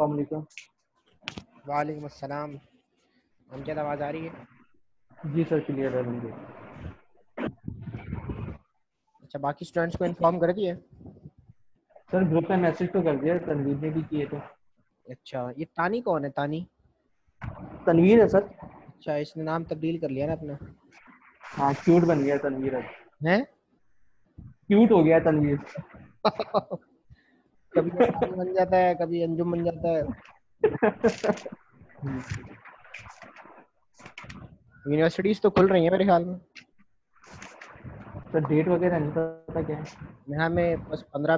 अस्सलाम वालेकुम वालेकुम अस्सलाम। अमजद आवाज़ आ रही है? जी सर क्लियर है मुझे अच्छा बाकी स्टूडेंट्स को इन्फॉर्म कर दिए सर ग्रुप में मैसेज तो कर दिया तनवीर ने भी किए थे। अच्छा ये तानी कौन है तानी? तनवीर है सर। अच्छा इसने नाम तब्दील कर लिया ना अपना। हाँ क्यूट बन गया तनवीर अब हैं? क्यूट हो गया तनवीर। कभी बन जाता है कभी अंजुम बन जाता है। यूनिवर्सिटीज तो खुल रही हैं मेरे ख्याल में। सर डेट वगैरह नहीं पता क्या है। यहाँ में बस पंद्रह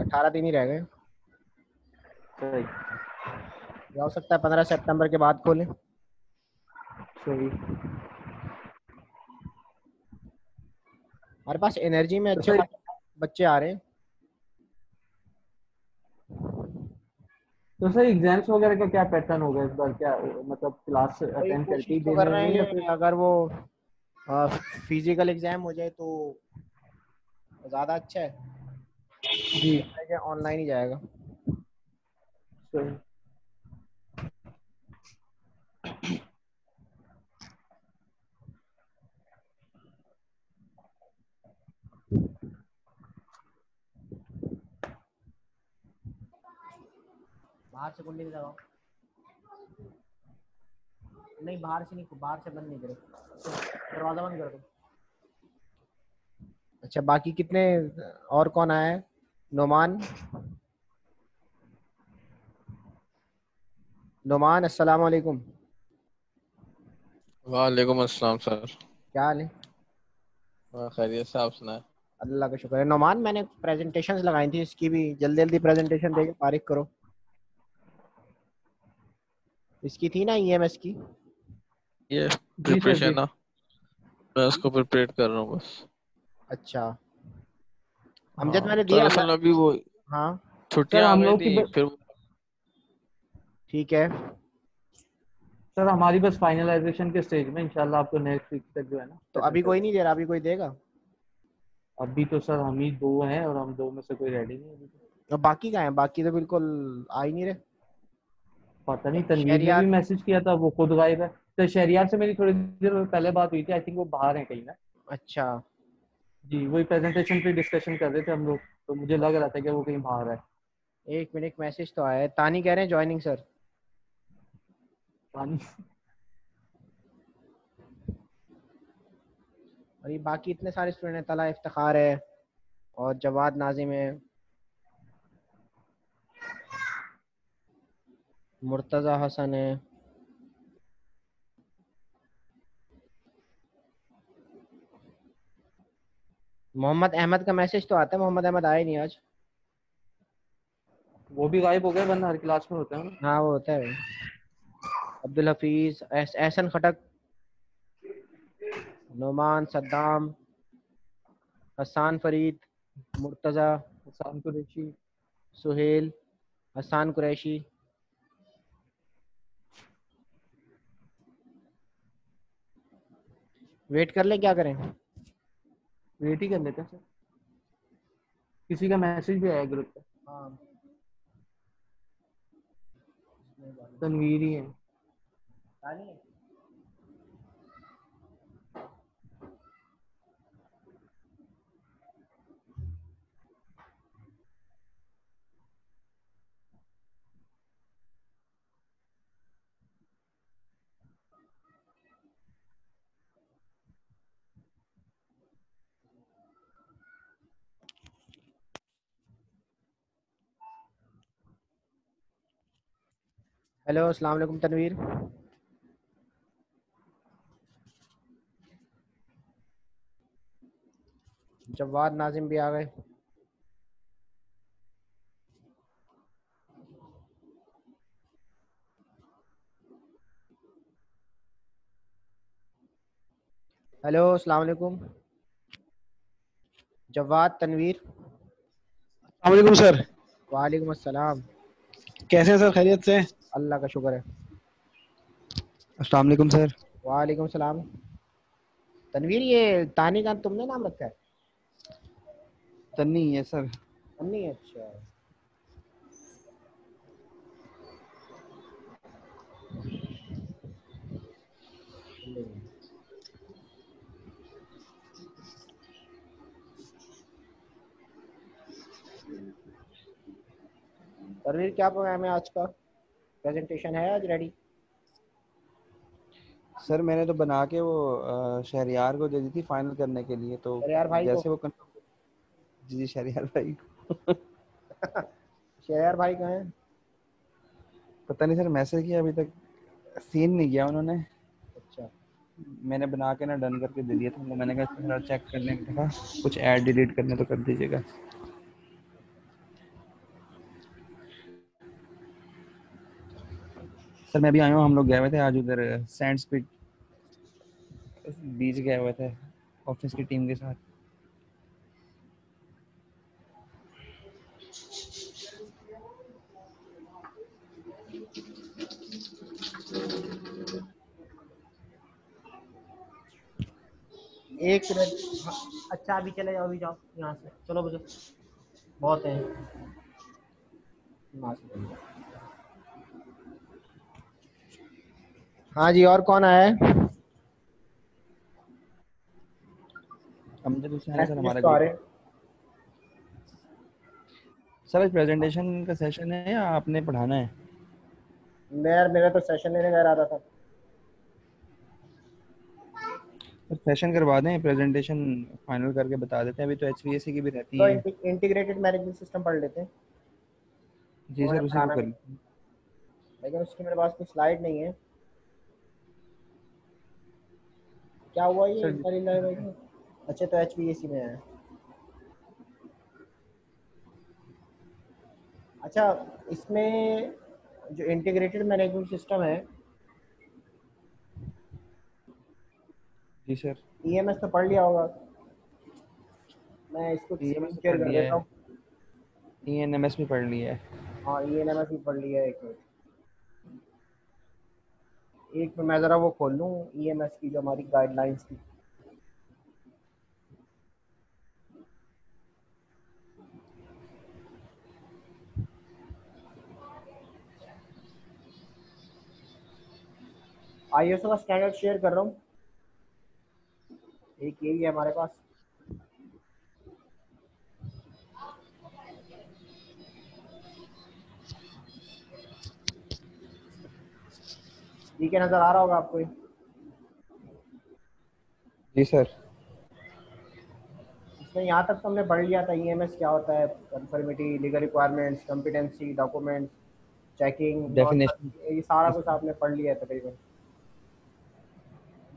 अठारह दिन ही रह गए। हो सकता है पंद्रह सितंबर के बाद खोलें। सही। हमारे पास एनर्जी में अच्छे बच्चे आ रहे हैं। तो सर एग्ज़ाम्स वगैरह का क्या पैटर्न होगा इस बार? क्या मतलब क्लास अटेंड करके ही रहे होंगे या हैं फिर अगर वो फ़िज़िकल एग्ज़ाम हो जाए तो ज़्यादा अच्छा है। जी। ऑनलाइन ही जाएगा। सही बाहर से कुंडी लगाओ नहीं बाहर से नहीं बाहर से बंद नहीं करो। दरवाज़ा बंद कर दो। अच्छा बाकी कितने और कौन आया है? नोमान? नोमान अस्सलाम वालेकुम वालेकुम अस्सलाम सर। क्या हाल है? खैरियत से आप सुनाए। अल्लाह का शुक्र है। नोमान मैंने प्रेजेंटेशंस लगाई थी इसकी भी जल्दी जल्दी प्रेजेंटेशन देके फारिग करो। इसकी थी ना ईएमएस की? ये प्रिपरेशन ना। मैं उसको प्रिपेयर कर रहा हूँ बस। अच्छा। अमजद हाँ, मैंने तो दिया असल में अभी वो हाँ। छुट्टियाँ हम लोग की फिर ठीक है। सर हमारी बस फाइनलाइजेशन के स्टेज में इंशाल्लाह आपको नेक्स्ट वीक तक जो है ना तो अभी कोई नहीं दे रहा अभी कोई देगा? अभी तो सर हम ही दो हैं और हम दो में से कोई रेडी नहीं है। अभी तो। बाकी कहाँ है? बाकी तो बिल्कुल आ ही नहीं रहे। पता नहीं तनवीर ने भी मैसेज किया था वो खुद गायब है। तो शहरियार से मेरी थोड़ी देर पहले बात हुई थी आई थिंक वो बाहर हैं कहीं ना। अच्छा। जी वही प्रेजेंटेशन पे डिस्कशन कर रहे थे हम लोग तो मुझे लग रहा था कि वो कहीं बाहर है। एक मिनट मैसेज तो आया है। तानी कह रहे हैं ज्वाइनिंग सर पानी और ये बाकी इतने सारे स्टूडेंट हैं तला इफ्तार है और जवाद नाजिम है। मुर्तज़ा हसन है। मोहम्मद अहमद का मैसेज तो आता है मोहम्मद अहमद आए नहीं आज। वो भी गायब हो गए वरना हर क्लास में होते हैं हाँ वो होता है अब्दुल हफीज एहसन खटक नुमान सद्दाम हसान फरीद मुर्तज़ा हसान कुरैशी। सुहेल हसान कुरैशी। वेट कर ले क्या करें? वेट ही कर लेते हैं सर किसी का मैसेज भी आया ग्रुप पे? हाँ। तनवीर ही है। हेलो अस्सलाम वालेकुम तनवीर। जवाद नाजिम भी आ गए। हेलो अस्सलाम वालेकुम। जवाद तनवीर। वालेकुम सर। वालेकुम अस्सलाम। कैसे हैं सर? खैरियत से? अल्लाह का शुक्र है। अस्सलाम वालेकुम सर। वालेकुम सलाम। तनवीर ये तानी का तुमने नाम रखा है? तन्नी है सर। तन्नी अच्छा। तनवीर क्या प्रोग्राम है आज का? प्रेजेंटेशन है आज रेडी सर मैंने तो बना के वो शहरियार को दे दी थी फाइनल करने के लिए तो शहरियार भाई को? जैसे वो जी जी शहरियार भाई शेयर भाई कहाँ हैं? पता नहीं सर मैसेज किया अभी तक। सीन नहीं किया उन्होंने। अच्छा। मैंने बना के ना डन करके दे दिया था। उनको मैंने कहा थोड़ा चेक करने का कुछ ऐड डिलीट करने तो कर दीजिएगा। सर मैं भी आया हूँ हम लोग गए हुए थे आज उधर सैंड स्पीड बीच गए हुए थे ऑफ़िस की टीम के साथ। एक मिनट हाँ, अच्छा अभी चले जाओ अभी जाओ यहाँ से। चलो बजो। बहुत है यहाँ से चले जाओ। हाँ जी और कौन आया है? अमजद हुसैन सर हमारा। रहे? सर आज प्रेजेंटेशन का सेशन है या आपने पढ़ाना है? मैं यार मेरा तो सेशन लेने का इरादा था। सर सेशन करवा दें प्रेजेंटेशन फाइनल करके बता देते हैं। अभी तो एच की भी रहती तो है। इंटीग्रेटेड मैनेजमेंट सिस्टम पढ़ लेते हैं। जी सर उसी को कर लेकिन उसकी मेरे पास कोई स्लाइड नहीं है। क्या हुआ ये? लाइव है अच्छा तो एच में है। अच्छा इसमें जो इंटीग्रेटेड मैनेजमेंट सिस्टम है। जी सर। ईएमएस तो पढ़ लिया होगा। मैं इसको EMS शेयर पढ़ कर देता है। हूँ। ई एन एम एस भी पढ़ लिया है। हाँ ईएनएमएस भी पढ़ लिया है एक। मिनट एक मैं ज़रा वो खोल लूँ ईएमएस की, जो हमारी गाइडलाइंस थी आईएसओ का स्टैंडर्ड शेयर कर रहा हूँ। एक यही है हमारे पास। ठीक है नज़र आ रहा होगा आपको ये? जी सर इसमें यहाँ तक तो हमने पढ़ लिया था ईएमएस क्या होता है conformity legal requirements competency documents checking Definition. ये सारा कुछ आपने पढ़ लिया है तकरीबन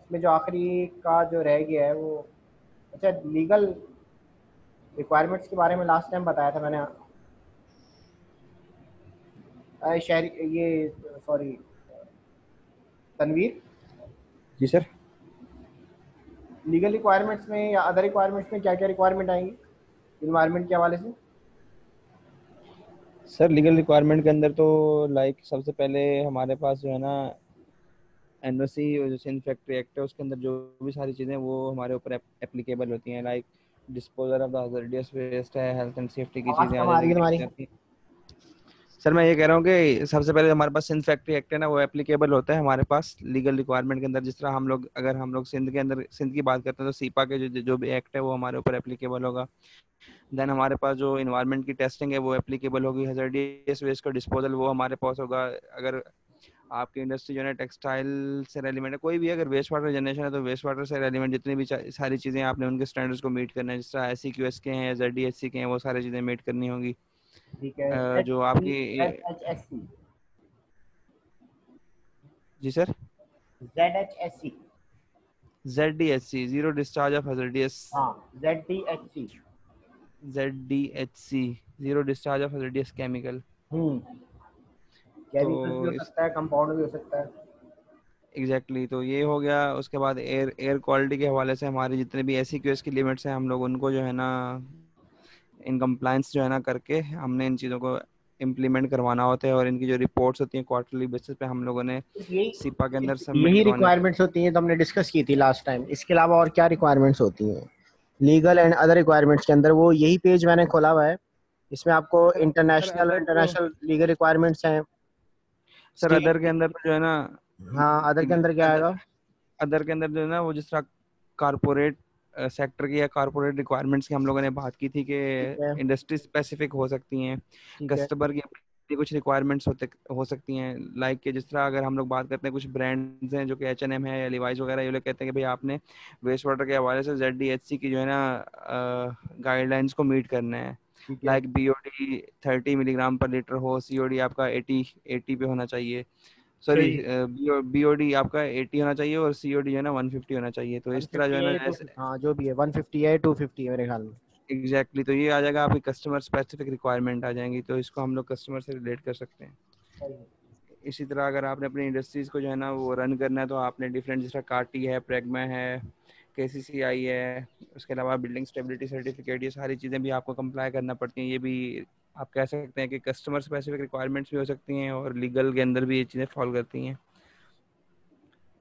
इसमें जो आखिरी का जो रह गया है वो अच्छा लीगल रिक्वायरमेंट्स के बारे में लास्ट टाइम बताया था मैंने शहरी ये सॉरी तनवीर? जी सर। लीगल रिक्वायरमेंट्स में या अदर रिक्वायरमेंट्स में क्या क्या रिक्वायरमेंट आएँगी? इन्वायरमेंट के हवाले से? सर लीगल रिक्वायरमेंट के अंदर तो लाइक सबसे पहले हमारे पास जो है ना एन ओ जो सिंध फैक्ट्री एक्ट है उसके अंदर जो भी सारी चीज़ें वो हमारे ऊपर एप्लीकेबल होती हैं। Like disposal of the hazardous waste है हेल्थ एंड सेफ्टी की चीज़ें कम आ रही है तुम्हारी। जाती हैं सर, मैं ये कह रहा हूँ कि सबसे पहले हमारे पास सिंध फैक्ट्री एक्ट है ना, वो एप्लीकेबल होता है हमारे पास लीगल रिक्वायरमेंट के अंदर। जिस तरह हम लोग, अगर हम लोग सिंध के अंदर, सिंध की बात करते हैं तो सीपा के जो जो भी एक्ट है वो हमारे ऊपर एप्लीकेबल होगा। देन हमारे पास जो इन्वायरमेंट की टेस्टिंग है वो एप्लीकेबल होगी। हजार्डियस वेस्ट का डिस्पोजल वो हमारे पास होगा। अगर आपकी इंडस्ट्री जो है टेक्सटाइल से रेलिवेंट है, कोई भी अगर वेस्ट वाटर जनरेशन है तो वेस्ट वाटर से रेलिवेंट जितनी भी सारी चीज़ें आपने उनके स्टैंडर्ड्स को मीट करना है। जिस तरह एस के हैं जेड के हैं, वो सारी चीज़ें मीट करनी होगी। ठीक है। जो आपकी जी sir? ZHSC Z D S C zero discharge of hazardous हाँ ZDHC Z D H C zero discharge of hazardous chemical hmm. हो इस- सकता है कंपाउंड भी हो सकता है। एग्जैक्टली exactly, तो ये हो गया उसके बाद एयर एयर क्वालिटी के हवाले से हमारे जितने भी एस की लिमिट्स हैं हम लोग उनको जो है ना इन कंप्लायंस जो है ना करके हमने इन चीज़ों को इम्प्लीमेंट करवाना होता है और इनकी जो रिपोर्ट्स होती हैं क्वार्टरली बेसिस पे हम लोगों ने सीपा के अंदर यही रिक्वायरमेंट्स होती हैं तो हमने डिस्कस की थी लास्ट टाइम इसके अलावा और क्या रिक्वायरमेंट्स होती हैं? लीगल एंड अदर रिक्वायरमेंट्स के अंदर वो यही पेज मैंने खोला हुआ है। इसमें आपको इंटरनेशनल इंटरनेशनल लीगल रिक्वायरमेंट्स हैं। सर अदर के अंदर तो जो है ना हाँ अदर के अंदर क्या आएगा? अदर के अंदर जो है ना वो जिस तरह कारपोरेट सेक्टर की या कारपोरेट रिक्वायरमेंट्स की हम लोगों ने बात की थी कि इंडस्ट्री स्पेसिफिक हो सकती हैं कस्टमर की अपनी कुछ रिक्वायरमेंट्स होते हो सकती हैं लाइक कि जिस तरह अगर हम लोग बात करते हैं कुछ ब्रांड्स हैं जो कि एच एन एम है या लिवाइस वगैरह ये लोग कहते हैं कि भाई आपने वेस्ट वाटर के हवाले से जेड डी एच सी की जो है ना गाइडलाइंस को मीट करना है। Like B O D thirty milligram पर लीटर हो सी ओ डी आपका एटी एटी पे होना चाहिए। सॉरी बी ओ आपका एटी होना चाहिए और सी ओ डी जो है ना वन फिफ्टी होना चाहिए। तो इस तरह जो है ना 150 हाँ जो भी है 150 है 250 है मेरे ख्याल में। एग्जैक्टली exactly, तो ये आ जाएगा आपकी कस्टमर स्पेसिफिक रिक्वायरमेंट आ जाएँगी तो इसको हम लोग कस्टमर से रिलेट कर सकते हैं। इसी तरह अगर आपने अपनी इंडस्ट्रीज़ को जो है ना वो रन करना है तो आपने डिफरेंट जैसा कार्टी है प्रेगमा है के आई है उसके अलावा बिल्डिंग स्टेबिलिटी सर्टिफिकेट ये सारी चीज़ें भी आपको कंप्लाई करना पड़ती हैं ये भी आप कह सकते हैं कि कस्टमर स्पेसिफिक रिक्वायरमेंट्स भी हो सकती हैं और लीगल के अंदर भी ये चीज़ें फॉलो करती हैं।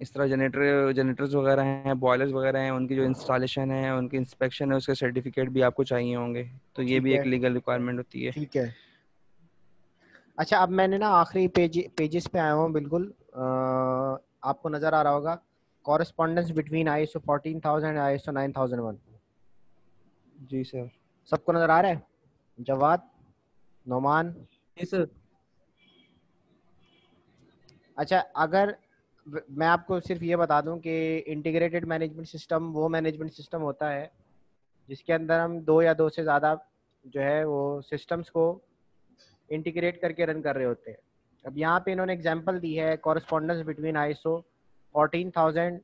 इस तरह जनरेटर जनरेटर्स वगैरह हैं बॉयलर्स वगैरह हैं उनकी जो इंस्टॉलेशन है उनकी इंस्पेक्शन है उसके सर्टिफिकेट भी आपको चाहिए होंगे। तो ये भी। एक लीगल रिक्वायरमेंट होती है। ठीक है। अच्छा अब मैंने ना आखिरी पेज पेजेस पे आया हूँ बिल्कुल। अ, आपको नज़र आ रहा होगा correspondence between I S O fourteen thousand I S O nine thousand one ji sir सबको नज़र आ रहा है? जवाद नोमान? सर अच्छा अगर मैं आपको सिर्फ़ ये बता दूँ कि इंटीग्रेटेड मैनेजमेंट सिस्टम वो मैनेजमेंट सिस्टम होता है जिसके अंदर हम दो या दो से ज़्यादा जो है वो सिस्टम्स को इंटीग्रेट करके रन कर रहे होते हैं। अब यहाँ पे इन्होंने एग्जांपल दी है correspondence between I O fourteen thousand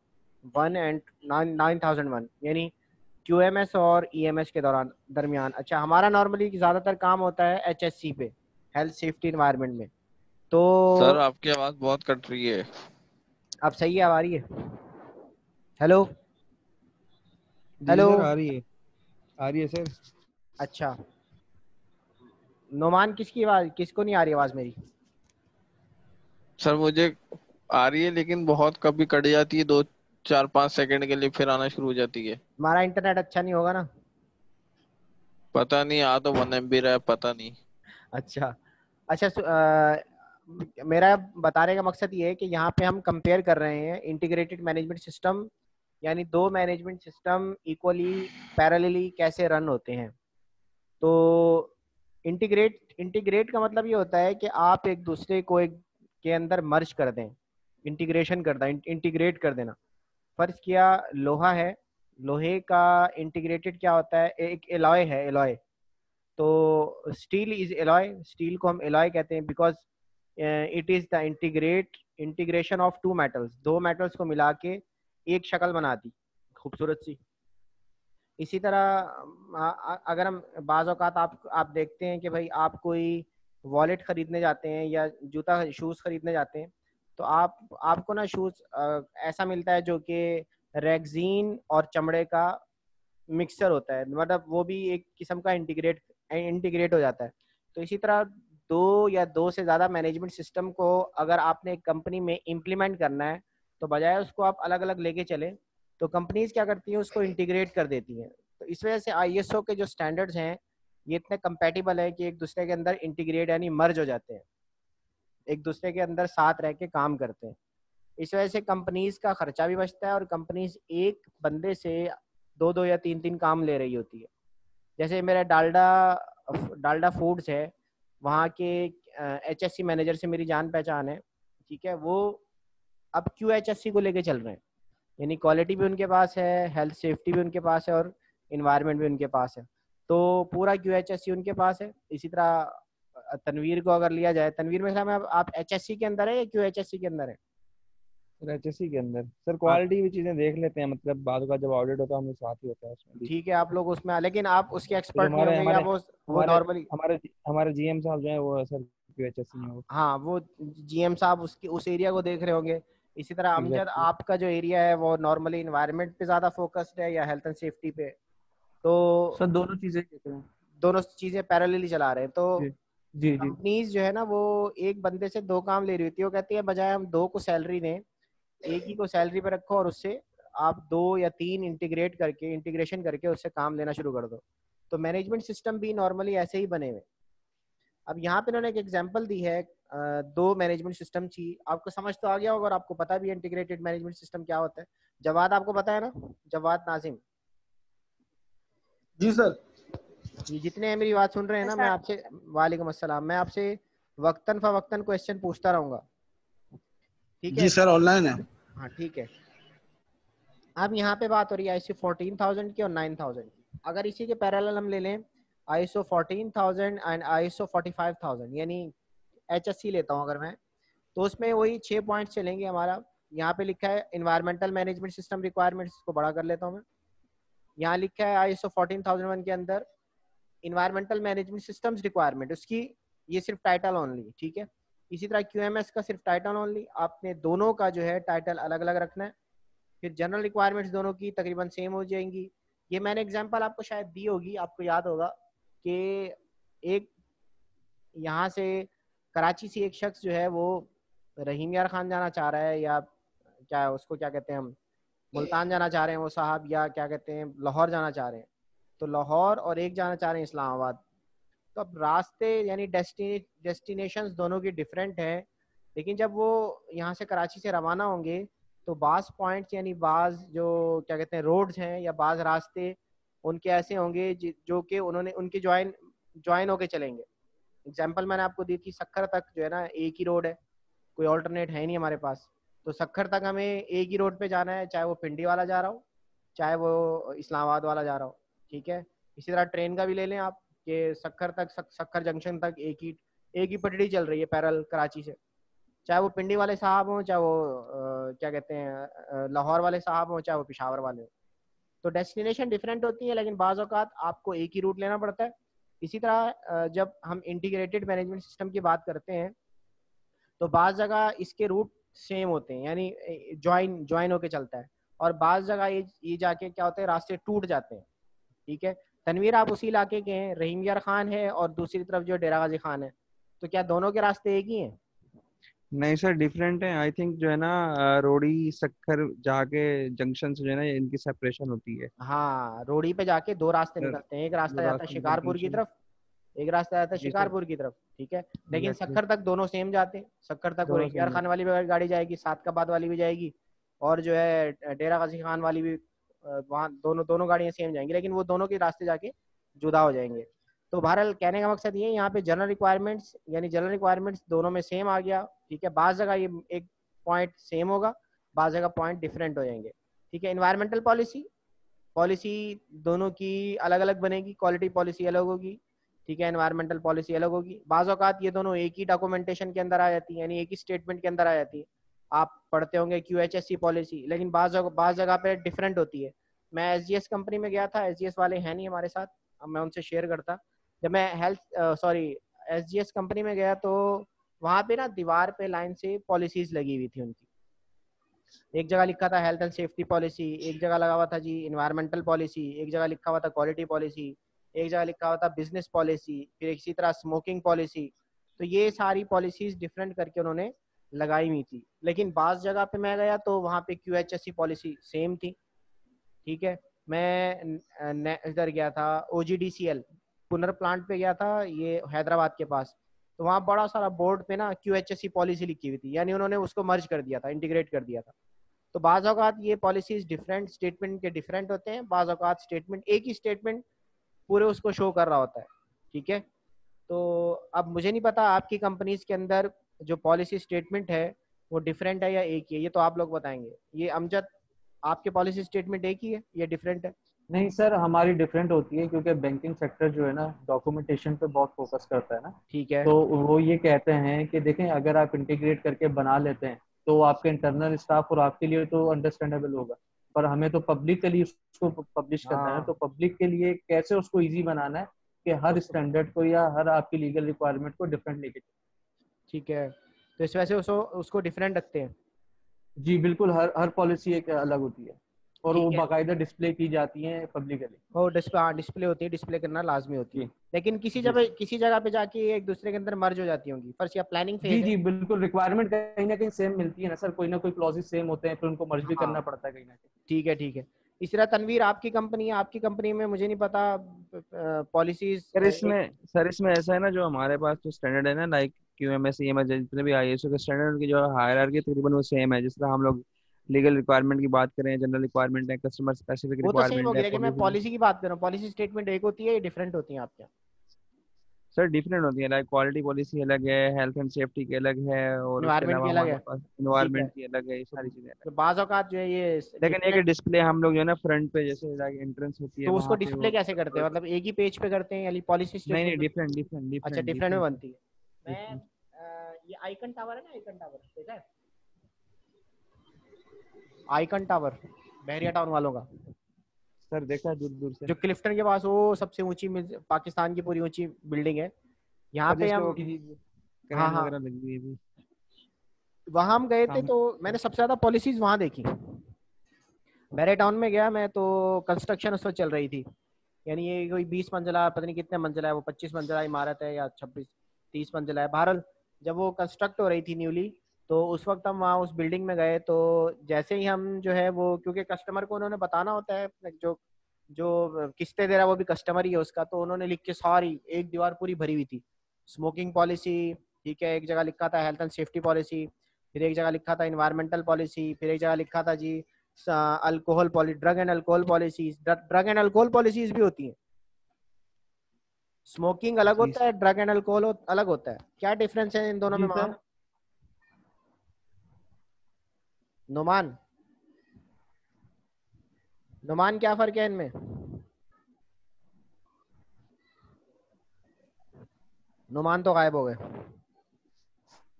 one and nine thousand one यानी क्यू एम एस और ई एम एस के दौरान दरमियान। अच्छा हमारा नॉर्मली ज़्यादातर काम होता है एच एस सी पे हेल्थ सेफ्टी इन्वायरमेंट में। तो सर आपकी आवाज़ बहुत कट रही है। अब सही है आ रही है? Hello hello. आ रही है। आ रही है सर। अच्छा। नोमान किसकी आवाज़ किसको नहीं आ रही आवाज़ मेरी? सर मुझे आ रही है लेकिन बहुत कभी कट जाती है दो चार पाँच सेकंड के लिए फिर आना शुरू हो जाती है। हमारा इंटरनेट अच्छा नहीं होगा ना? पता नहीं आ तो वन एम बी रहा है पता नहीं। अच्छा। अच्छा अ, मेरा बताने का मकसद ये है कि यहाँ पे हम कंपेयर कर रहे हैं इंटीग्रेटेड मैनेजमेंट सिस्टम यानी दो मैनेजमेंट सिस्टम इक्वली पैरेलली कैसे रन होते हैं। तो इंटीग्रेट इंटीग्रेट का मतलब ये होता है कि आप एक दूसरे को एक के अंदर मर्ज कर दें इंटीग्रेशन कर दें इंटीग्रेट कर देना। फ़र्ज़ किया लोहा है। लोहे का इंटीग्रेटेड क्या होता है? एक एलॉय है एलॉय तो स्टील इज़ एलॉय स्टील को हम एलॉय कहते हैं because it is the integrate integration of two metals दो मेटल्स को मिला के एक शक्ल बनाती खूबसूरत सी। इसी तरह अगर हम बाज़ अवत आप आप देखते हैं कि भाई आप कोई वॉलेट खरीदने जाते हैं या जूता शूज़ खरीदने जाते हैं तो आप, आपको ना शूज़ ऐसा मिलता है जो कि रेगजीन और चमड़े का मिक्सचर होता है। मतलब वो भी एक किस्म का इंटीग्रेट इंटीग्रेट हो जाता है। तो इसी तरह दो या दो से ज़्यादा मैनेजमेंट सिस्टम को अगर आपने एक कंपनी में इम्प्लीमेंट करना है तो बजाय उसको आप अलग अलग लेके चले तो कंपनीज़ क्या करती हैं, उसको इंटीग्रेट कर देती हैं। तो इस वजह से आईएसओ के जो स्टैंडर्ड्स हैं, ये इतने कंपेटिबल है कि एक दूसरे के अंदर इंटीग्रेट यानी मर्ज हो जाते हैं। एक दूसरे के अंदर साथ रह के काम करते हैं। इस वजह से कंपनीज़ का खर्चा भी बचता है और कंपनीज़ एक बंदे से दो दो या तीन तीन काम ले रही होती है। जैसे मेरा डालडा डालडा फूड्स है, वहाँ के एच एस सी मैनेजर से मेरी जान पहचान है, ठीक है? वो अब क्यू एच एस सी को लेके चल रहे हैं। यानी क्वालिटी भी उनके पास है हेल्थ सेफ्टी भी उनके पास है और इन्वायरमेंट भी उनके पास है। तो पूरा क्यू एच एस सी उनके पास है। इसी तरह तनवीर को अगर लिया जाए तनवीर में आप एच एस सी के अंदर है या क्यू एच एस सी के अंदर है? सर एचएससी के अंदर। सर क्वालिटी भी चीज़ें देख लेते हैं मतलब बाद का जब ऑडिट होता है हम साथ ही होता है उसमें ठीक है आप लोग उसमें लेकिन आप उसके एक्सपर्ट नहीं हमारे- होंगे या वो वो नॉर्मली हमारे हमारे जीएम साहब जो है वो सर क्यूएचएससी में हाँ? वो जीएम साहब उसकी उस एरिया को देख रहे होंगे। इसी तरह अमजद आपका जो एरिया है वो नॉर्मली इन्वायरमेंट पे ज़्यादा फोकस्ड है या हेल्थ एंड सेफ्टी पे? तो सर दोनों चीज़ें हैं दोनों चीज़ें पैरेलली चला रहे हैं तो कंपनीज़ जो है ना वो एक बंदे से दो काम ले रही होती है। वो कहती है बजाय हम दो को सैलरी दें एक ही को सैलरी पे रखो और उससे आप दो या तीन इंटीग्रेट करके इंटीग्रेशन करके उससे काम लेना शुरू कर दो। तो मैनेजमेंट सिस्टम भी नॉर्मली ऐसे ही बने हुए। अब यहाँ पे इन्होंने एक एग्जांपल दी है दो मैनेजमेंट सिस्टम चाहिए आपको समझ तो आ गया होगा और आपको पता भी इंटीग्रेटेड मैनेजमेंट सिस्टम क्या होता है। जवाद आपको पता है ना? जवाद नाजिम। जी सर। ये जितने हैं मेरी बात सुन रहे हैं ना मैं आपसे वालेकुम अस्सलाम। मैं आपसे वक्तन फवक्तन क्वेश्चन पूछता रहूँगा। ठीक है? जी सर ऑनलाइन है। हाँ ठीक है। अब यहाँ पे बात हो रही है आईसी फोर्टीन थाउज़ेंड की और नाइन थाउज़ेंड की। अगर इसी के पैरेलल हम ले लें ISO fourteen thousand and ISO forty five thousand यानी एचएससी लेता हूँ अगर मैं तो उसमें वही छः पॉइंट चलेंगे हमारा। यहाँ पे लिखा है इन्वायरमेंटल मैनेजमेंट सिस्टम रिक्वायरमेंट्स को बड़ा कर लेता हूँ मैं। यहाँ लिखा है आईएसओ फोर्टीन थाउज़ेंड वन के अंदर इन्वायरमेंटल मैनेजमेंट सिस्टम्स रिक्वायरमेंट उसकी ये सिर्फ़ टाइटल ओनली ठीक है? इसी तरह क्यूएमएस का सिर्फ़ टाइटल ओनली आपने दोनों का जो है टाइटल अलग अलग रखना है। फिर जनरल रिक्वायरमेंट्स दोनों की तकरीबन सेम हो जाएँगी। ये मैंने एग्जांपल आपको शायद दी होगी, आपको याद होगा कि एक यहाँ से कराची से एक शख्स जो है वो रहीम यार खान जाना चाह रहा है या क्या उसको क्या कहते हैं हम, मुल्तान जाना चाह रहे हैं वो साहब या क्या कहते हैं, लाहौर जाना चाह रहे हैं। तो लाहौर और एक जाना चाह रहे हैं इस्लामाबाद। तो अब रास्ते यानी डेस्टिनेशन दोनों की डिफरेंट है, लेकिन जब वो यहाँ से कराची से रवाना होंगे तो बाज़ पॉइंट्स यानी बाज़ जो क्या कहते हैं, रोड्स हैं या बाज़ रास्ते, उनके ऐसे होंगे जो कि उन्होंने, उनके ज्वाइन ज्वाइन होके चलेंगे। एग्ज़ाम्पल मैंने आपको दी थी, सखर तक जो है ना, एक ही रोड है, कोई ऑल्टरनेट है नहीं हमारे पास। तो सखर तक हमें एक ही रोड पे जाना है, चाहे वो पिंडी वाला जा रहा हो, चाहे वो इस्लामाबाद वाला जा रहा हो। ठीक है? इसी तरह ट्रेन का भी ले लें आप कि सखर तक सक- सखर जंक्शन तक एक ही एक ही पटड़ी चल रही है पैरल कराची से। चाहे वो पिंडी वाले साहब हों चाहे वो अ, क्या कहते हैं लाहौर वाले साहब हों चाहे वो पिशावर वाले हों। तो डेस्टिनेशन डिफरेंट होती है लेकिन बाज़ अवत आपको एक ही रूट लेना पड़ता है। इसी तरह जब हम इंटीग्रेटेड मैनेजमेंट सिस्टम की बात करते हैं तो बाज़ जगह इसके रूट सेम होते हैं यानी ज्वाइन ज्वाइन होके चलता है। और बाज़ जगह ये ये जाके क्या होता है रास्ते टूट जाते हैं। ठीक है? तनवीर आप उसी इलाके के हैं रहीम यार खान है और दूसरी तरफ़ जो डेरा गाजी खान है। तो क्या दोनों के रास्ते एक ही हैं? नहीं सर डिफरेंट है। आई थिंक जो है ना रोड़ी सक्कर जाके जंक्शन से जो है ना इनकी सेपरेशन होती है। हाँ रोड़ी पे जाके दो रास्ते निकलते हैं। एक रास्ता जाता है शिकारपुर की तरफ़ एक रास्ता जाता है शिकारपुर की तरफ़ ठीक है? लेकिन. सक्कर तक दोनों सेम जाते हैं। सक्कर तक same खान वाली भी गाड़ी जाएगी सातकाबाद वाली भी जाएगी और जो है डेरा गाजी खान वाली भी वहाँ दोनों दोनों गाड़ियाँ सेम जाएँगी, लेकिन वो दोनों के रास्ते जाके जुदा हो जाएँगे। तो बहरहाल कहने का मकसद ये है यहाँ पे जनरल रिक्वायरमेंट्स यानी जनरल रिक्वायरमेंट्स दोनों में सेम आ गया, ठीक है? बाज़ जगह ये एक पॉइंट सेम होगा, बाज़ जगह पॉइंट डिफरेंट हो जाएँगे, ठीक है? इन्वायरमेंटल पॉलिसी पॉलिसी दोनों की अलग अलग बनेगी क्वालिटी पॉलिसी अलग होगी, ठीक है? एनवायरमेंटल पॉलिसी अलग होगी। बाज़ अवत ये दोनों एक ही डॉक्यूमेंटेशन के अंदर आ जाती है, यानी एक ही स्टेटमेंट के अंदर आ जाती है। आप पढ़ते होंगे Q H S C policy लेकिन बाज़ जगह पे डिफरेंट होती है। मैं एस जी एस कंपनी में गया था एस जी एस वाले हैं नहीं हमारे साथ, अब मैं उनसे शेयर करता। जब मैं health sorry S G S company में गया तो वहाँ पे ना दीवार पे लाइन से पॉलिसीज़ लगी हुई थी उनकी। एक जगह लिखा था हेल्थ एंड सेफ्टी पॉलिसी एक जगह लगा हुआ था जी इन्वायरमेंटल पॉलिसी एक जगह लिखा हुआ था क्वालिटी पॉलिसी एक जगह लिखा हुआ था बिज़नेस पॉलिसी फिर इसी तरह स्मोकिंग पॉलिसी तो ये सारी पॉलिसीज़ डिफरेंट करके उन्होंने लगाई हुई थी। लेकिन बाज़ जगह पे मैं गया तो वहाँ पे Q H S C policy same थी। ठीक है? मैं इधर गया था O G D C L पुनर प्लांट पे गया था, ये हैदराबाद के पास। तो वहाँ बड़ा सारा बोर्ड पे ना Q H S C policy लिखी हुई थी। यानी उन्होंने उसको मर्ज कर दिया था इंटीग्रेट कर दिया था। तो बाज़ अवत ये पॉलिसीज़ डिफरेंट स्टेटमेंट के डिफरेंट होते हैं। बाज़ अवत स्टेटमेंट एक ही स्टेटमेंट पूरे उसको शो कर रहा होता है। ठीक है? तो अब मुझे नहीं पता आपकी कंपनीज़ के अंदर जो पॉलिसी स्टेटमेंट है वो डिफरेंट है या एक ही है? ये तो आप लोग बताएँगे। ये अमजद आपके पॉलिसी स्टेटमेंट एक ही है या डिफरेंट है? नहीं सर हमारी डिफरेंट होती है क्योंकि बैंकिंग सेक्टर जो है ना डॉक्यूमेंटेशन पे बहुत फोकस करता है ना। ठीक है। तो वो ये कहते हैं कि देखें अगर आप इंटीग्रेट करके बना लेते हैं तो आपके इंटरनल स्टाफ और आपके लिए तो अंडरस्टैंडेबल होगा। पर हमें तो पब्लिकली उसको पब्लिश करना है। हाँ। तो पब्लिक के लिए कैसे उसको इजी बनाना है कि हर स्टैंडर्ड को या हर आपकी लीगल रिक्वायरमेंट को डिफरेंट लेके। ठीक है। तो इस वजह से उसको उसको डिफरेंट रखते हैं। जी बिल्कुल हर हर पॉलिसी एक अलग होती है। और वो बाकायदा डिस्प्ले की जाती है पब्लिकली वो डिस्प्ले हाँ डिस्प्ले होती है डिस्प्ले करना लाजमी होती है। लेकिन किसी जगह किसी जगह पे जाके एक दूसरे के अंदर मर्ज हो जाती होंगी। फ़र्स्ट या प्लानिंग फ़ेज़ जी बिल्कुल रिक्वायरमेंट कहीं ना कहीं सेम मिलती है ना सर। कोई ना कोई क्लॉजेस सेम होते हैं फिर उनको मर्ज भी हाँ। करना पड़ता है कहीं ना कहीं। ठीक है ठीक है। इस तरह तनवीर आपकी कंपनी है आपकी कंपनी में मुझे नहीं पता पॉलिसीज़ सर इसमें सर इसमें ऐसा है ना जो हमारे पास जो स्टैंडर्ड है ना like Q M S M जितने भी आई एस के स्टैंडर्ड उनकी जो हायर की तकरीबन वो सेम है जिस तरह हम लोग लीगल रिक्वायरमेंट की बात करें जनरल रिक्वायरमेंट है कस्टमर स्पेसिफिक रिक्वायरमेंट है मैं पॉलिसी की बात कर रहा हूँ पॉलिसी स्टेटमेंट एक होती है ये डिफरेंट होती है आपके यहाँ? सर डिफरेंट होती है लाइक क्वालिटी पॉलिसी अलग है हेल्थ एंड सेफ्टी की अलग है और Environment की अलग है। इन्वायरमेंट की अलग है ये सारी चीज़ें तो बाज औकात जो है ये लेकिन एक डिस्प्ले हम लोग जो है ना फ्रंट पे जैसे लाइक एंट्रेंस होती है तो उसको डिस्प्ले कैसे करते हैं? मतलब एक ही पेज पे करते हैं या पॉलिसी नहीं नहीं डिफरेंट डिफरेंट डिफरेंट अच्छा डिफरेंट में बनती है। मैं ये आइकन टावर है ना आइकन टावर देखा है? आइकन टावर बहरिया टाउन वालों का। सर देखा दूर दूर से। जो क्लिफ्टन के पास वो सबसे ऊँची पाकिस्तान की पूरी ऊँची बिल्डिंग है। यहाँ पे हम हाँ, हाँ। वहाँ हम गए थे तो मैंने सबसे ज़्यादा पॉलिसीज़ वहाँ देखी। बैरे टाउन में गया मैं तो कंस्ट्रक्शन उस वक्त चल रही थी। यानी ये कोई बीस मंजिला पता नहीं कितने मंजिला है वो पच्चीस मंजिला इमारत है या छब्बीस तीस मंजिला है। बहरहाल जब वो कंस्ट्रक्ट हो रही थी न्यूली तो उस वक्त हम वहाँ उस बिल्डिंग में गए तो जैसे ही हम जो है वो क्योंकि कस्टमर को उन्होंने बताना होता है जो जो किस्तें दे रहा है वो भी कस्टमर ही है उसका तो उन्होंने लिख के सारी एक दीवार पूरी भरी हुई थी। स्मोकिंग पॉलिसी ठीक है एक जगह लिखा था हेल्थ एंड सेफ्टी पॉलिसी फिर एक जगह लिखा था इन्वायरमेंटल पॉलिसी फिर एक जगह लिखा था जी alcohol policy drug and alcohol policies drug and alcohol policies भी होती हैं। स्मोकिंग अलग होता है ड्रग एंड अल्कोहल अलग होता है। क्या डिफरेंस है इन दोनों में सर। वहाँ नुमान। नुमान क्या फ़र्क है इनमें? नुमान तो गायब हो गए।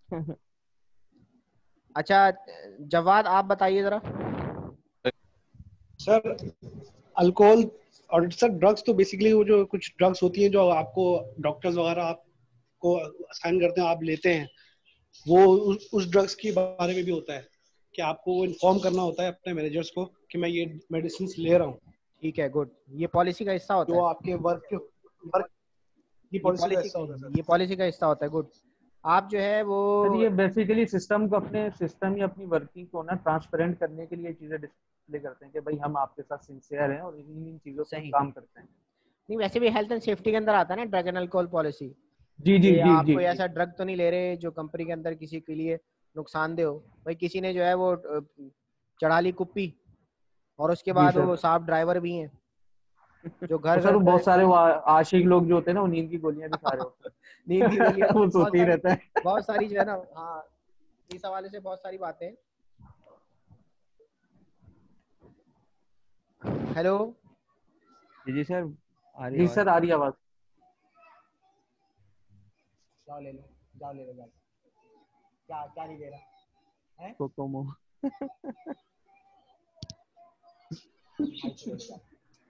अच्छा जवाद आप बताइए जरा। सर अल्कोहल और सर ड्रग्स तो बेसिकली वो जो कुछ ड्रग्स होती हैं जो आपको डॉक्टर्स वगैरह आपको असाइन करते हैं आप लेते हैं वो उस, उस ड्रग्स के बारे में भी होता है। कि आपको वो इन्फॉर्म करना होता है अपने मैनेजर्स को कि मैं ये मेडिसिन ले रहा हूँ। ठीक है गुड ये पॉलिसी का हिस्सा होता जो है। आपके वर्क के वर्क की ये पॉलिसी का हिस्सा होता है ये पॉलिसी का हिस्सा होता है गुड आप जो है वो सर ये बेसिकली सिस्टम को अपने सिस्टम या अपनी वर्किंग को ना ट्रांसपेरेंट करने के लिए चीज़ें डिस्प्ले करते हैं कि भाई हम आपके साथ सिंसियर हैं और इन इन चीज़ों पे सही। काम करते हैं। नहीं वैसे भी हेल्थ एंड सेफ्टी के अंदर आता है ना ड्रग एंड अल्कोहल पॉलिसी जी जी जी आप कोई ऐसा ड्रग तो नहीं ले रहे जो कंपनी के अंदर किसी के लिए नुकसानदेह हो। भाई किसी ने जो है वो चढ़ा ली कुप्पी और उसके बाद वो साफ़ ड्राइवर भी हैं। जो तो घर सर घर बहुत सारे वो आशिक लोग जो होते हैं ना वो नींद की गोलियाँ भी खा रहे होते नींद की गोलियाँ वो बहुत सोते ही सारी- रहता है। बहुत सारी जो है ना हाँ इस हवाले से बहुत सारी बातें। हेलो? जी जी सर आ रही जी सर आ रही आवाज़। जाओ ले लो जाओ ले लो जाओ। क्या क्या नहीं दे रहा? है? कोकोमो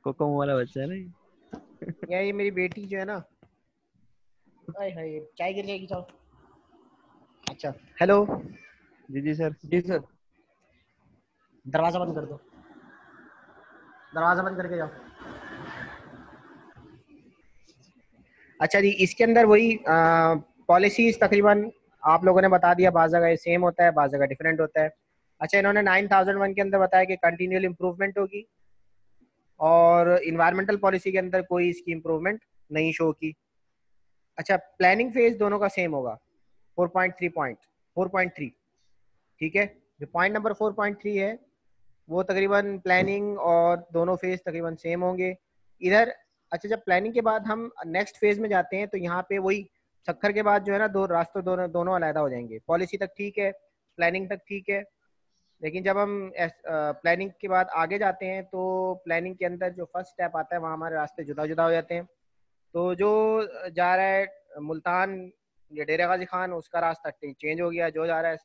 कोकोमो वाला बच्चा है ना यार ये मेरी बेटी जो है ना? हाय हाय चाय गिर जाएगी जाओ। अच्छा हेलो। जी जी सर। जी सर। दरवाज़ा बंद कर दो। दरवाज़ा बंद करके जाओ। अच्छा जी इसके अंदर वही पॉलिसीज़ तकरीबन आप लोगों ने बता दिया, बाज़ जगह सेम होता है, बाज़ जगह डिफरेंट होता है। अच्छा इन्होंने 9001 के अंदर बताया कि कंटिन्यूअल इम्प्रूवमेंट होगी और इन्वायरमेंटल पॉलिसी के अंदर कोई इसकी इम्प्रूवमेंट नहीं शो की। अच्छा प्लानिंग फ़ेज़ दोनों का सेम होगा 4.3 पॉइंट 4.3 ठीक है? जो पॉइंट नंबर 4.3 है, वो तकरीबन प्लानिंग और दोनों फ़ेज़ तकरीबन सेम होंगे। इधर अच्छा जब प्लानिंग के बाद हम नेक्स्ट फ़ेज़ में जाते हैं तो यहाँ पे वही चक्कर के बाद जो है ना दो रास्ते दोनों दोनों अलहदा हो जाएँगे। पॉलिसी तक ठीक है प्लानिंग तक ठीक है लेकिन जब हम प्लानिंग के बाद आगे जाते हैं तो प्लानिंग के अंदर जो फ़र्स्ट स्टेप आता है वहाँ हमारे रास्ते जुदा जुदा हो जाते हैं। तो जो जा रहा है मुल्तान या डेरा गाजी खान उसका रास्ता चेंज हो गया जो जा रहा है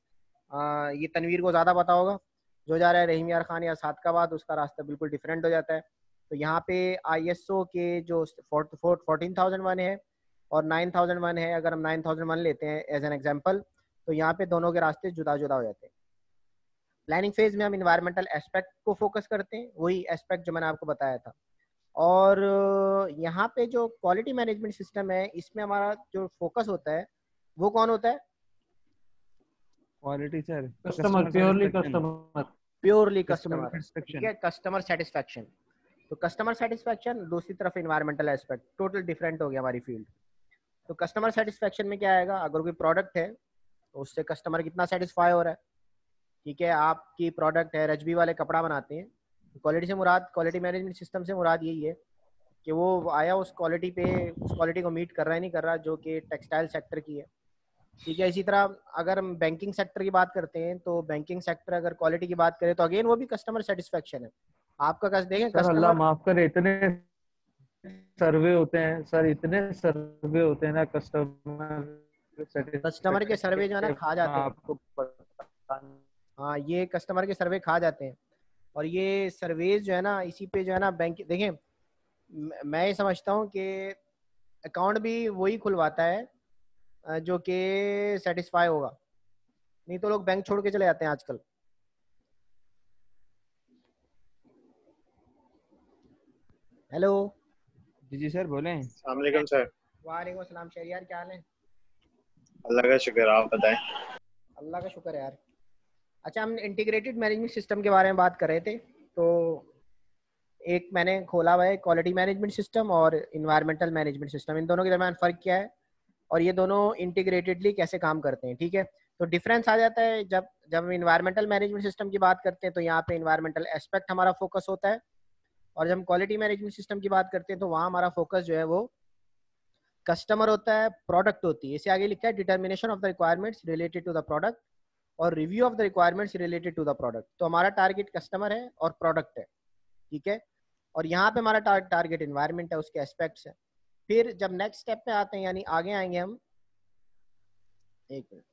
आ, ये तनवीर को ज़्यादा पता होगा। जो जा रहा है रहीम यार खान या सादकाबाद उसका रास्ता बिल्कुल डिफरेंट हो जाता है। तो यहाँ पे आईएसओ के जो फोर्टीन थाउज़ेंड वन है और नाइन थाउज़ेंड वन है अगर हम नाइन थाउज़ेंड वन लेते हैं एज एन एग्ज़ाम्पल तो यहाँ पे दोनों के रास्ते जुदा जुदा हो जाते हैं। प्लानिंग फ़ेज़ में हम इन्वायरमेंटल एस्पेक्ट को फोकस करते हैं वही एस्पेक्ट जो मैंने आपको बताया था। और यहाँ पे जो क्वालिटी मैनेजमेंट सिस्टम है इसमें हमारा जो फोकस होता है वो कौन होता है? Quality sir customer purely customer purely customer customer ठीक है कस्टमर सेटिस्फेक्शन तो कस्टमर सेटिस्फेक्शन दूसरी तरफ़ इन्वायरमेंटल एस्पेक्ट टोटल डिफरेंट हो गया हमारी फ़ील्ड तो कस्टमर सेटिस्फेक्शन में क्या आएगा? अगर कोई प्रोडक्ट है तो उससे कस्टमर कितना सेटिस्फाई हो रहा है? ठीक है, आपकी प्रोडक्ट है, रजबी वाले कपड़ा बनाते हैं। क्वालिटी से मुराद क्वालिटी मैनेजमेंट सिस्टम से मुराद यही है कि वो आया, उस क्वालिटी पे, उस क्वालिटी को मीट कर रहा है, नहीं कर रहा, जो कि टेक्सटाइल सेक्टर की है। ठीक है, इसी तरह अगर हम बैंकिंग सेक्टर की बात करते हैं तो बैंकिंग सेक्टर अगर क्वालिटी की बात करें तो अगेन वो भी कस्टमर सेटिस्फेक्शन है। आपका कस देखें कस्टमर माफ़ करे, इतने सर्वे होते हैं सर इतने सर्वे होते हैं ना कस्टमर कस्टमर के सर्वे जो है ना खा जाते हैं। आपको हाँ ये कस्टमर के सर्वे खा जाते हैं। और ये सर्वेज जो है ना इसी पे जो है ना बैंक देखें मैं ये समझता हूँ कि अकाउंट भी वही खुलवाता है जो कि सेटिस्फाई होगा। नहीं तो लोग बैंक छोड़ के चले जाते हैं आजकल। हेलो जी जी सर बोले। अलैक्म सर। वालेकुम अस्सलाम शहरियार क्या हाल है? अल्लाह का शुक्र आप बताएँ। अल्लाह का शुक्र यार। अच्छा हम इंटीग्रेटेड मैनेजमेंट सिस्टम के बारे में बात कर रहे थे तो एक मैंने खोला हुआ है क्वालिटी मैनेजमेंट सिस्टम और इन्वायरमेंटल मैनेजमेंट सिस्टम इन दोनों के दरमियान फ़र्क क्या है और ये दोनों इंटीग्रेटेडली कैसे काम करते हैं ठीक है? तो डिफरेंस आ जाता है जब जब हम इन्वायरमेंटल मैनेजमेंट सिस्टम की बात करते हैं तो यहाँ पे इन्वायरमेंटल एस्पेक्ट हमारा फोकस होता है और जब हम क्वालिटी मैनेजमेंट सिस्टम की बात करते हैं तो वहाँ हमारा फोकस जो है वो कस्टमर होता है प्रोडक्ट होती है। इसे आगे लिखा है determination of the requirements related to the product और review of the requirements related to the product तो हमारा टारगेट कस्टमर है और प्रोडक्ट है, ठीक है? और यहाँ पे हमारा टारगेट इन्वायरमेंट है, उसके एस्पेक्ट्स है। फिर जब नेक्स्ट स्टेप पे आते हैं, यानी आगे आएँगे हम, एक मिनट।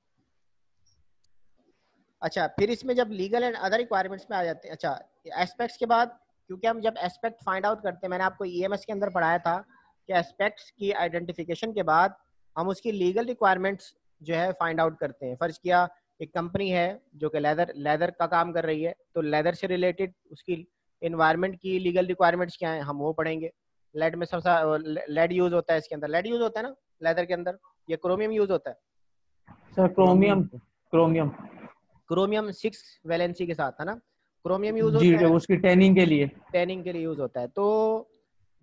अच्छा फिर इसमें जब लीगल एंड अदर रिक्वायरमेंट्स में आ जाते हैं अच्छा एस्पेक्ट्स के बाद क्योंकि हम जब एस्पेक्ट फाइंड आउट करते हैं मैंने आपको ईएमएस के अंदर पढ़ाया था कि एस्पेक्ट्स की आइडेंटिफिकेशन के बाद हम उसकी लीगल रिक्वायरमेंट्स जो है फाइंड आउट करते हैं। फ़र्ज़ किया एक कंपनी है जो कि लेदर लेदर का काम कर रही है तो लेदर से रिलेटेड उसकी इन्वायरमेंट की लीगल रिक्वायरमेंट्स क्या है हम वो पढ़ेंगे। लेड में सबसे लेड यूज़ होता है इसके अंदर। लेड यूज़ होता है ना लेदर के अंदर? ये क्रोमियम यूज़ होता है? Sir chromium chromium chromium six valency के साथ है ना? क्रोमियम यूज़ होता है। उसकी टैनिंग के लिए। ट्रेनिंग के लिए यूज़ होता है। तो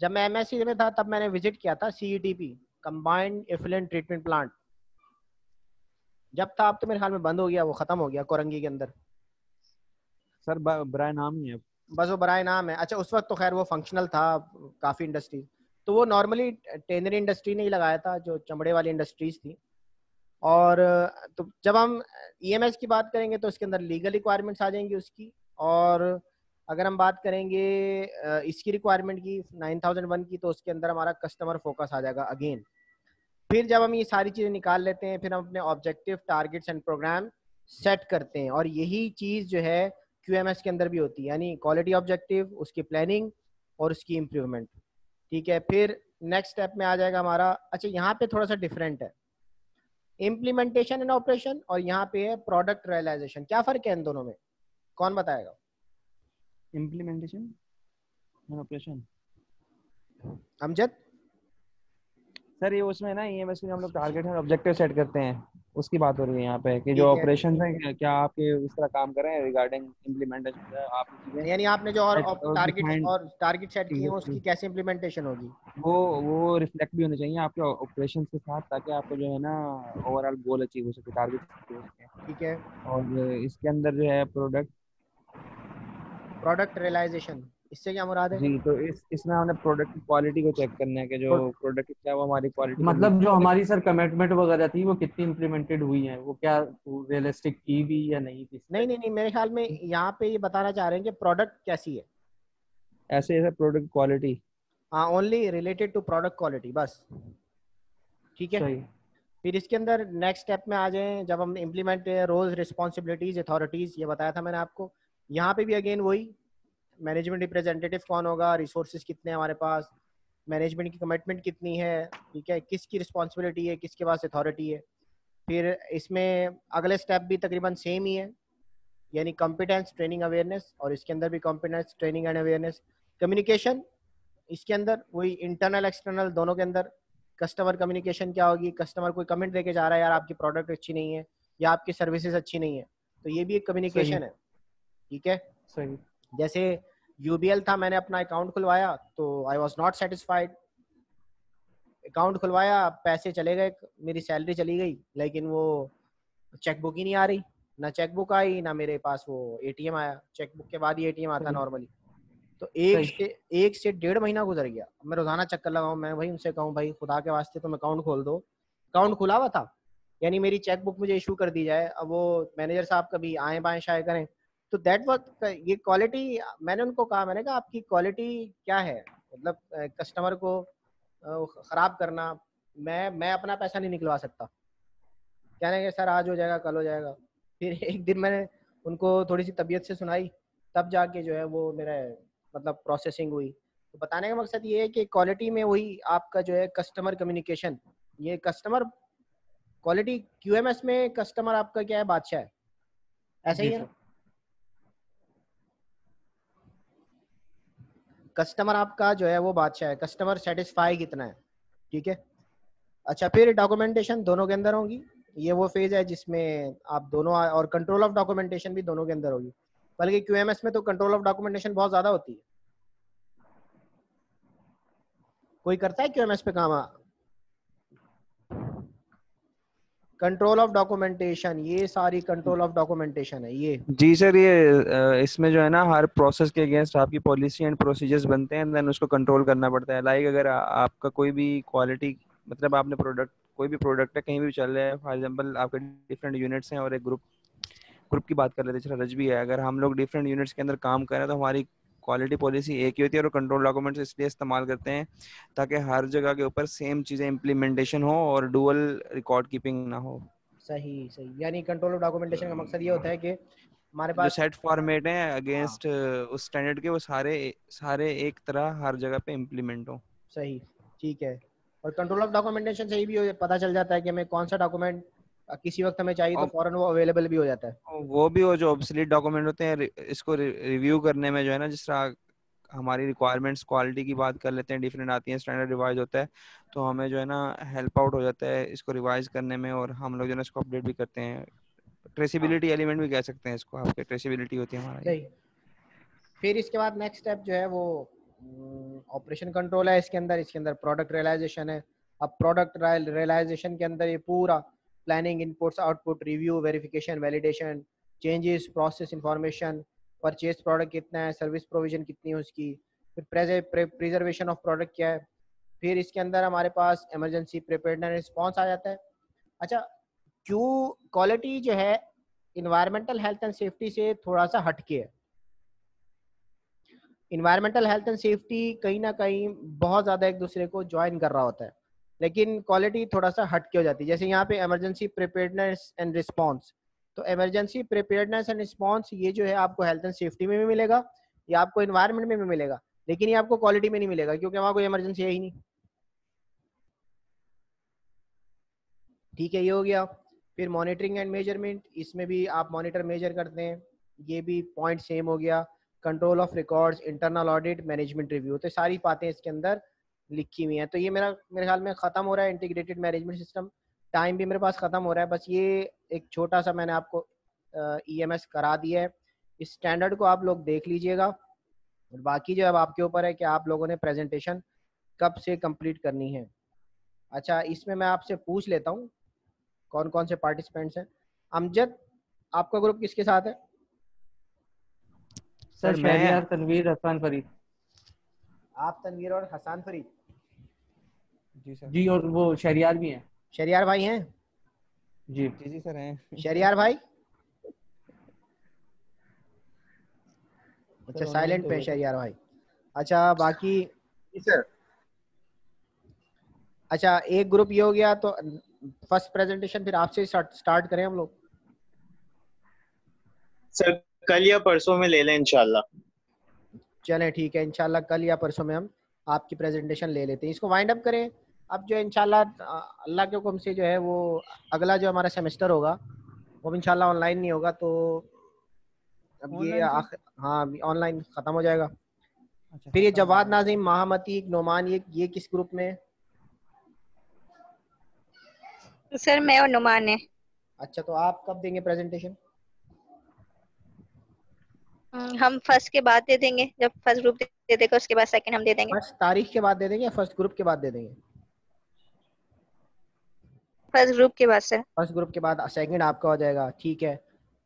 जब मैं एमएससी में था तब मैंने विज़िट किया था CETP combined effluent treatment plant जब था अब तो मेरे ख्याल में बंद हो गया वो खत्म हो गया कोरंगी के अंदर। सर ब्राय नाम ही है। बस वो बराए नाम है। अच्छा उस वक्त तो खैर वो फंक्शनल था काफ़ी इंडस्ट्री तो वो नॉर्मली टेनरी इंडस्ट्री ने ही लगाया था जो चमड़े वाली इंडस्ट्रीज़ थी। और तो जब हम ईएमएस की बात करेंगे तो उसके अंदर लीगल रिक्वायरमेंट्स आ जाएँगी उसकी। और अगर हम बात करेंगे इसकी रिक्वायरमेंट की 9001 की तो उसके अंदर हमारा कस्टमर फोकस आ जाएगा अगेन फिर जब हम ये सारी चीज़ें निकाल लेते हैं, फिर हम अपने objective targets and program set करते हैं, और यही चीज़ जो है क्यूएमएस के अंदर भी होती है, यानी क्वालिटी ऑब्जेक्टिव उसकी प्लानिंग और उसकी इम्प्रूवमेंट ठीक है, फिर नेक्स्ट स्टेप में आ जाएगा हमारा अच्छा यहाँ पे थोड़ा सा डिफरेंट है. इम्प्लीमेंटेशन एंड ऑपरेशन और यहाँ पे है प्रोडक्ट रियलाइजेशन क्या फ़र्क है इन दोनों में? कौन बताएगा? Implementation operation Amjad? सर ये उसमें ना ईएमएस में हम लोग टारगेट और ऑब्जेक्टिव सेट करते हैं उसकी बात हो रही है यहाँ पे कि जो। ऑपरेशन है क्या- आपके उस तरह काम कर रहे हैं रिगार्डिंग इम्प्लीमेंटेशन आप यानी आपने जो और टारगेट और टारगेट सेट किए हैं उसकी कैसे इम्प्लीमेंटेशन होगी? वो वो रिफ्लेक्ट भी होने चाहिए आपके ऑपरेशन के साथ ताकि आपको जो है ना ओवरऑल गोल अचीव हो सके टारगेट ठीक है। और इसके अंदर जो है प्रोडक्ट प्रोडक्ट रियलाइजेशन इससे क्या मुराद है? जी तो इस इसमें हमने प्रोडक्ट की क्वालिटी को चेक करना है कि जो प्रोडक्ट क्या है वो हमारी क्वालिटी मतलब जो हमारी सर कमिटमेंट वगैरह थी वो कितनी इम्प्लीमेंटेड हुई है? वो क्या रियलिस्टिक की भी या नहीं थी? नहीं नहीं नहीं मेरे ख्याल में यहाँ पे ये बताना चाह रहे हैं कि प्रोडक्ट कैसी है। ऐसे ऐसे प्रोडक्ट क्वालिटी हाँ only related to product quality बस। ठीक है? सही। फिर इसके अंदर नेक्स्ट स्टेप में आ जाएँ जब हम इम्प्लीमेंट रोल्स रिस्पॉन्सिबिलिटीज अथॉरिटीज ये बताया था मैंने आपको। यहाँ पे भी अगेन वही मैनेजमेंट रिप्रेजेंटेटिव कौन होगा रिसोर्सेज कितने हमारे पास मैनेजमेंट की कमिटमेंट कितनी है ठीक है किसकी रिस्पॉन्सिबिलिटी है किसके पास अथॉरिटी है। फिर इसमें अगले स्टेप भी तकरीबन सेम ही है यानी कॉम्पिटेंस ट्रेनिंग अवेयरनेस और इसके अंदर भी competence training and awareness communication इसके अंदर वही इंटरनल एक्सटर्नल दोनों के अंदर कस्टमर कम्युनिकेशन क्या होगी कस्टमर कोई कमेंट देके जा रहा है यार आपकी प्रोडक्ट अच्छी नहीं है या आपकी सर्विसेज़ अच्छी नहीं है। तो ये भी एक कम्युनिकेशन है। ठीक है? सही। जैसे यूबीएल था मैंने अपना अकाउंट खुलवाया तो I was not satisfied account खुलवाया पैसे चले गए मेरी सैलरी चली गई लेकिन वो चेकबुक ही नहीं आ रही। ना चेकबुक आई ना मेरे पास वो एटीएम आया। चेकबुक के बाद ही एटीएम आता नॉर्मली तो एक से एक से डेढ़ महीना गुजर गया। मैं रोज़ाना चक्कर लगाऊँ मैं भाई उनसे कहूँ भाई खुदा के वास्ते तुम अकाउंट खोल दो। अकाउंट खुला हुआ था। यानी मेरी चेकबुक मुझे इशू कर दी जाए। अब वो मैनेजर साहब कभी आए बाएँ शाये करें। तो दैट वॉज़ ये क्वालिटी मैंने उनको कहा मैंने कहा आपकी क्वालिटी क्या है? मतलब कस्टमर को खराब करना मैं मैं अपना पैसा नहीं निकलवा सकता। कहने के सर आज हो जाएगा कल हो जाएगा। फिर एक दिन मैंने उनको थोड़ी सी तबीयत से सुनाई तब जाके जो है वो मेरा मतलब प्रोसेसिंग हुई। तो बताने का मकसद ये है कि क्वालिटी में वही आपका जो है कस्टमर कम्युनिकेशन ये कस्टमर क्वालिटी क्यूएमएस में कस्टमर आपका क्या है? बादशाह है। ऐसा ही है ना सर कस्टमर आपका जो है वो बादशाह है। कस्टमर सेटिस्फाई कितना है? ठीक है? अच्छा फिर डॉक्यूमेंटेशन दोनों के अंदर होगी। ये वो फ़ेज़ है जिसमें आप दोनों और कंट्रोल ऑफ़ डॉक्यूमेंटेशन भी दोनों के अंदर होगी। बल्कि क्यूएमएस में तो कंट्रोल ऑफ़ डॉक्यूमेंटेशन बहुत ज़्यादा होती है। कोई करता है क्यूएमएस पे काम? कंट्रोल ऑफ़ डॉक्यूमेंटेशन ये सारी कंट्रोल ऑफ़ डॉक्यूमेंटेशन है, ये। जी सर, ये इसमें जो है ना, हर प्रोसेस के अगेंस्ट आपकी पॉलिसी एंड प्रोसीजर्स बनते हैं देन उसको कंट्रोल करना पड़ता है। लाइक अगर आपका कोई भी क्वालिटी मतलब आपने प्रोडक्ट कोई भी प्रोडक्ट है, कहीं भी चल रहा है फॉर एग्ज़ाम्पल आपके डिफरेंट यूनिट्स हैं और एक ग्रुप ग्रुप की बात कर लेते हैं रज भी है। अगर हम लोग डिफरेंट यूनिट्स के अंदर काम करें तो हमारी क्वालिटी पॉलिसी एक ही होती है और कंट्रोल डॉक्यूमेंट्स इसलिए इस्तेमाल करते हैं ताकि हर जगह के ऊपर सेम चीज़ें इम्प्लीमेंटेशन हो और डुअल रिकॉर्ड कीपिंग ना हो। सही सही। यानी कंट्रोल ऑफ़ डॉक्यूमेंटेशन का मकसद ये होता है कि हमारे जो पास सेट फॉर्मेट है अगेंस्ट उस स्टैंडर्ड के वो सारे सारे एक तरह हर जगह पे इम्प्लीमेंट हो। सही ठीक है। और कंट्रोल ऑफ़ डॉक्यूमेंटेशन से ही भी पता चल जाता है कि हमें कौन सा डॉक्यूमेंट किसी वक्त हमें चाहिए तो फ़ौरन वो अवेलेबल भी हो जाता है। वो भी वो जो ऑब्सलीट डॉक्यूमेंट होते हैं इसको रिव्यू करने में जो है ना जिस तरह हमारी रिक्वायरमेंट्स क्वालिटी की बात कर लेते हैं डिफरेंट आती हैं स्टैंडर्ड रिवाइज होता है तो हमें जो है ना हेल्प आउट हो जाता है इसको रिवाइज करने में और हम लोग जो है ना इसको अपडेट भी करते हैं। ट्रेसिबिलिटी एलिमेंट भी कह सकते हैं इसको आपके ट्रेसिबिलिटी होती है हमारी सही। फिर इसके बाद नेक्स्ट स्टेप जो है वो ऑपरेशन कंट्रोल है इसके अंदर इसके अंदर प्रोडक्ट रियलाइजेशन है। अब प्रोडक्ट रियलाइजेशन के अंदर ये पूरा planning inputs output review verification validation changes process information purchase product कितना है सर्विस प्रोविज़न कितनी है उसकी, फिर प्रिजर्वेशन ऑफ़ प्रोडक्ट क्या है, फिर इसके अंदर हमारे पास इमरजेंसी प्रिपेयर्डनेस रिस्पॉन्स आ जाता है। अच्छा क्यू क्वालिटी जो है इन्वायरमेंटल हेल्थ एंड सेफ्टी से थोड़ा सा हटके है। इन्वायरमेंटल हेल्थ एंड सेफ्टी कहीं ना कहीं बहुत ज़्यादा एक दूसरे को ज्वाइन कर रहा होता है। लेकिन क्वालिटी थोड़ा सा हटके हो जाती है। जैसे यहाँ पे इमरजेंसी प्रिपेयर्डनेस एंड रिस्पॉन्स तो इमरजेंसी प्रिपेयर्डनेस एंड रिस्पॉन्स ये जो है आपको हेल्थ एंड सेफ्टी में भी मिलेगा, ये आपको इन्वायरमेंट में भी मिलेगा, लेकिन ये आपको क्वालिटी में नहीं मिलेगा, क्योंकि वहाँ कोई इमरजेंसी है ही नहीं। ठीक है, ये हो गया। फिर मॉनिटरिंग एंड मेज़रमेंट इसमें भी आप मॉनिटर मेजर करते हैं। ये भी पॉइंट सेम हो गया। Control of records internal audit management review तो सारी बातें इसके अंदर लिखी हुई हैं। तो ये मेरा मेरे ख्याल में ख़त्म हो रहा है इंटीग्रेटेड मैनेजमेंट सिस्टम टाइम भी मेरे पास ख़त्म हो रहा है। बस ये एक छोटा सा मैंने आपको ई एम एस करा दिया है। इस स्टैंडर्ड को आप लोग देख लीजिएगा। और बाकी जो अब आपके ऊपर है कि आप लोगों ने प्रेजेंटेशन कब से कंप्लीट करनी है। अच्छा इसमें मैं आपसे पूछ लेता हूँ कौन कौन से पार्टिसिपेंट्स हैं। अमजद आपका ग्रुप किसके साथ है? सर सर, मैं- तनवीर हसन फरीद। आप तनवीर और हसान फरीद। जी सर। जी और वो शहरियार भी हैं। शरियार भाई हैं? जी। जी जी सर हैं। शरियार भाई? अच्छा साइलेंट तो पे बोला। शरियार भाई। अच्छा बाकी सर। अच्छा एक ग्रुप ये हो गया तो फ़र्स्ट प्रेजेंटेशन फिर आपसे स्टार्ट करें हम लोग। सर कल या परसों में ले लें इंशाल्लाह। चलें ठीक है इंशाल्लाह कल या परसों में हम आपकी प्रेजेंटेशन ले लेते हैं। इसको वाइंड अप करें। अब जो इंशाल्लाह अ, अल्लाह के हुक्म से जो है वो अगला जो हमारा सेमेस्टर होगा वो भी इंशाल्लाह ऑनलाइन नहीं होगा तो अब ये Online, sir? आख- हाँ ऑनलाइन खत्म हो जाएगा। अच्छा फिर ये जवाद नाजिम महामती नोमान ये ये किस ग्रुप में? सर मैं और नुमान है। अच्छा तो आप कब देंगे प्रेजेंटेशन हम्म, हम फ़र्स्ट के बाद दे देंगे जब फ़र्स्ट ग्रुप दे देगा उसके बाद सेकंड हम दे देंगे। फ़र्स्ट तारीख के बाद दे देंगे या फ़र्स्ट ग्रुप के बाद दे देंगे? फ़र्स्ट ग्रुप के बाद सर। फ़र्स्ट ग्रुप के बाद सेकंड आपका हो जाएगा ठीक है।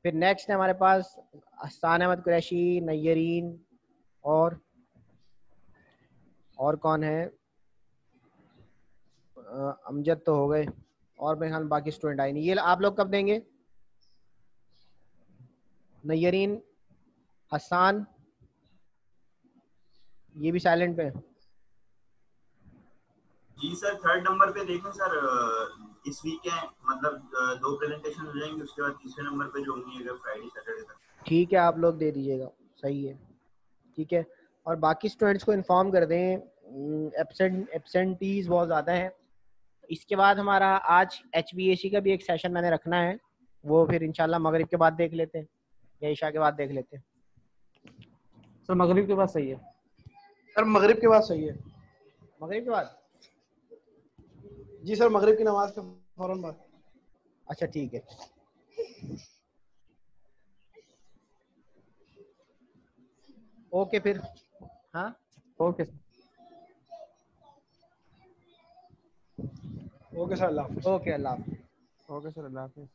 फिर नेक्स्ट है हमारे पास हसान अहमद कुरैशी नैयरीन और और कौन है? अमजद तो हो गए और मेरे ख्याल बाकी स्टूडेंट आए नहीं। ये आप लोग कब देंगे? नैयरीन हसान ये भी साइलेंट पे। जी सर थर्ड नंबर पे देखें सर इस वीक है मतलब दो प्रेजेंटेशन हो जाएँगे उसके बाद तीसरे नंबर पे जो होंगी अगर फ्राइडे सैटरडे तक। ठीक है आप लोग दे दीजिएगा सही है। ठीक है और बाकी स्टूडेंट्स को इन्फॉर्म कर दें एबसेंट एबसेंटीज बहुत ज़्यादा हैं। इसके बाद हमारा आज एच का भी एक सेशन मैंने रखना है वो फिर इंशाल्लाह मगरिब के बाद देख लेते हैं या ईशा के बाद देख लेते हैं। सर मगरिब के बाद सही है। सर मगरिब के बाद सही है। मगरिब के बाद? जी सर मगरिब की नमाज़ के फ़ौरन बाद। अच्छा ठीक है। ओके फिर। हाँ? Okay okay sir Allah okay Allah okay sir Allah हाफिज़।